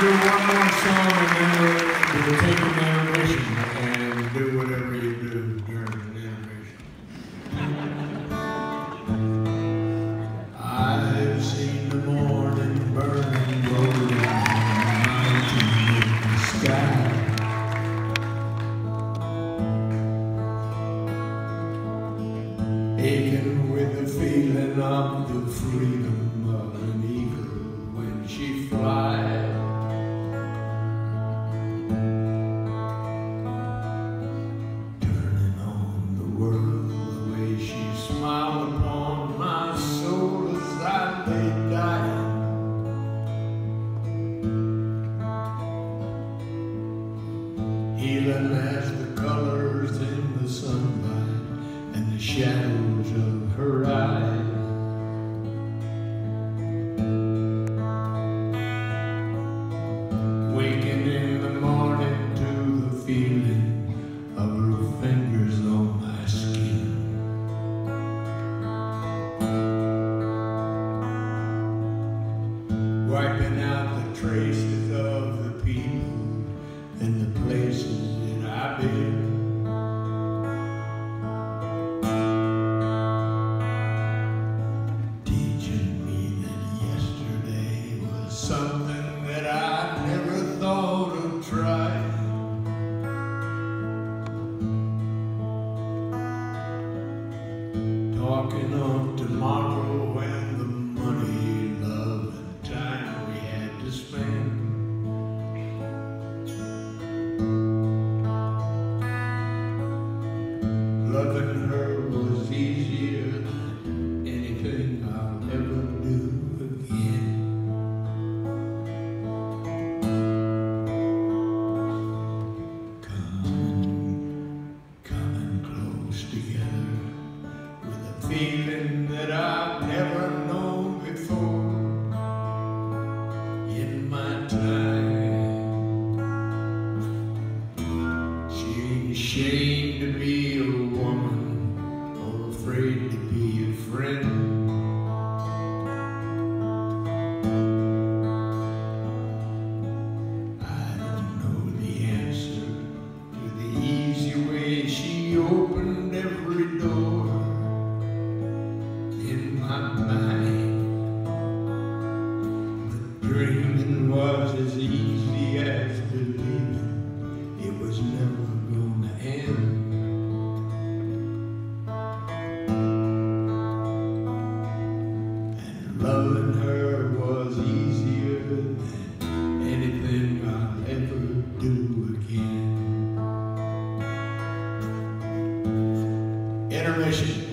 do one more song and then we'll, we'll take an intermission and do whatever you do during the intermission. I've seen the morning burning golden mountain in the sky. Aching with the feeling of the freedom of an eagle when she flies. The way she smiled upon my soul as I lay dying. Healing as the colors in the sunlight and the shadows of Wiping out the traces of the people and the places that I've been. Teaching me that feeling that I've never known before in my time. She ain't ashamed to be a woman or afraid to be a friend. I don't know the answer to the easy way she opened dreaming was as easy as believing it was never gonna end. And loving her was easier than anything I'll ever do again. Intermission.